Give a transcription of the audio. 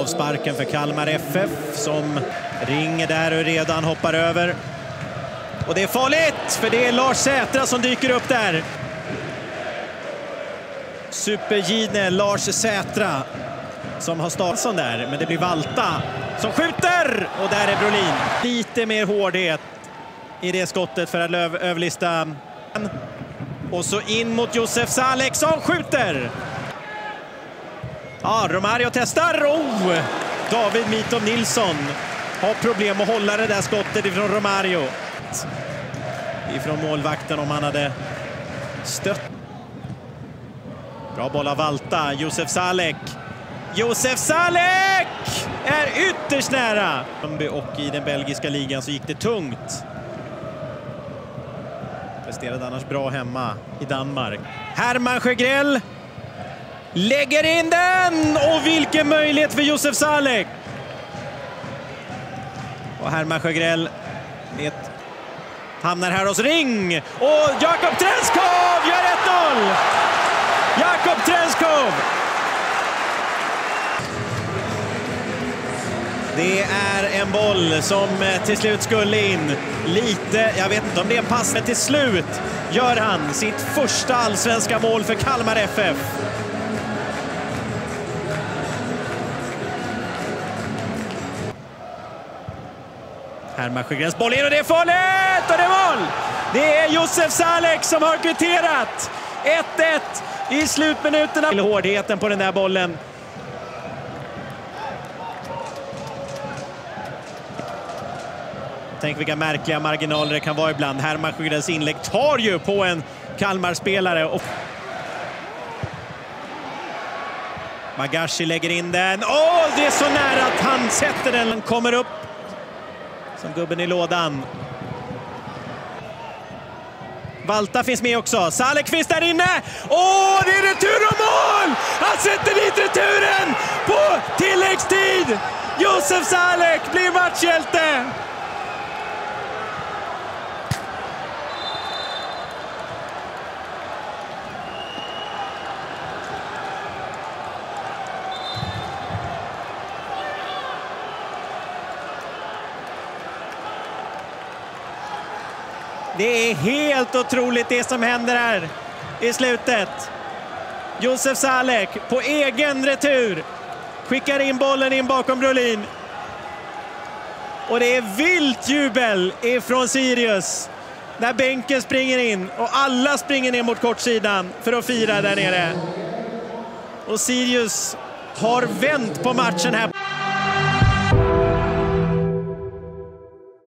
avsparken för Kalmar FF som ringer där och redan hoppar över. Och det är farligt, för det är Lars Sätra som dyker upp där. Supergine Lars Sätra som har startat där, men det blir Valta som skjuter! Och där är Brolin. Lite mer hårdhet i det skottet för att överlista. Och så in mot Josef Salek som skjuter! Ja, Romario testar. Oh! David Mitov Nilsson har problem att hålla det där skottet ifrån Romario. Ifrån målvakten om han hade stött. Bra boll av Valta. Josef Salek. Josef Salek är ytterst nära. Och i den belgiska ligan så gick det tungt. Presterade annars bra hemma i Danmark. Herman Sjögrell lägger in den! Och vilken möjlighet för Josef Salek! Och Herman Sjögrell vet, hamnar här hos Ring. Och Jakob Trenskov gör 1-0! Jakob Trenskov! Det är en boll som eh, till slut skulle in. Lite, jag vet inte om det är en pass, men till slut gör han sitt första allsvenska mål för Kalmar FF. Herman Sjögrens boll in och det är farligt! Och det är mål! Det är Josef Salek som har kvitterat. 1-1 i slutminuterna. Hårdheten på den där bollen. Tänk vilka märkliga marginaler det kan vara ibland. Herman Sjögrens inlägg tar ju på en Kalmar-spelare. Och... Magashi lägger in den. Åh, oh, det är så nära att han sätter den. Den kommer upp som gubben i lådan. Valta finns med också. Salek finns där inne. Åh, det är retur och mål! Han sätter dit returen på tilläggstid! Josef Salek blir matchhjälte! Det är helt otroligt det som händer här i slutet. Josef Salek på egen retur skickar in bollen in bakom Brolin. Och det är vilt jubel ifrån Sirius när bänken springer in och alla springer ner mot kortsidan för att fira där nere. Och Sirius har vänt på matchen här.